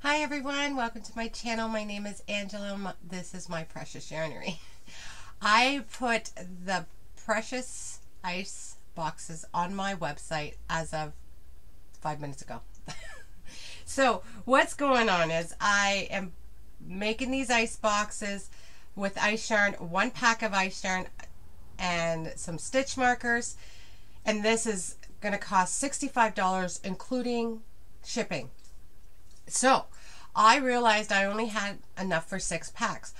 Hi everyone, welcome to my channel. My name is Angela. This is my precious yarnery. I put the precious ice boxes on my website as of five minutes ago. so what's going on is I am making these ice boxes with ice yarn, one pack of ice yarn and some stitch markers. And this is going to cost $65 including shipping. So I realized I only had enough for six packs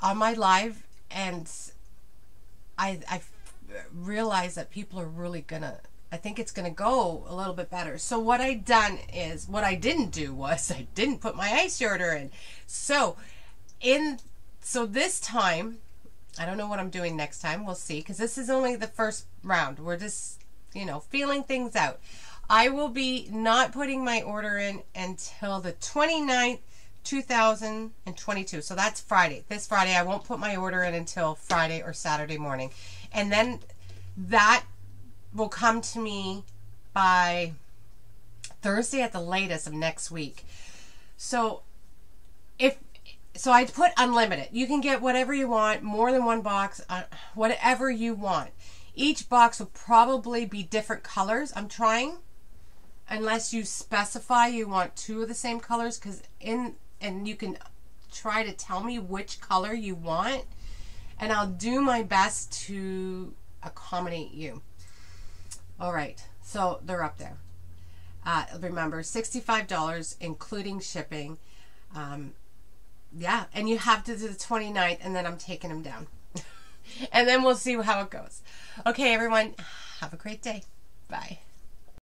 on my live and I, I realized that people are really gonna I think it's gonna go a little bit better. So what I done is what I didn't do was I didn't put my ice order in. So in so this time I don't know what I'm doing next time. We'll see because this is only the first round. We're just you know feeling things out. I will be not putting my order in until the 29th 2022. So that's Friday. This Friday, I won't put my order in until Friday or Saturday morning. And then that will come to me by Thursday at the latest of next week. So if so I put unlimited. You can get whatever you want, more than one box, uh, whatever you want. Each box will probably be different colors. I'm trying unless you specify you want two of the same colors because in and you can try to tell me which color you want and I'll do my best to accommodate you. All right, so they're up there. Uh, remember, $65 including shipping. Um, yeah, and you have to do the 29th and then I'm taking them down. and then we'll see how it goes. Okay, everyone, have a great day. Bye.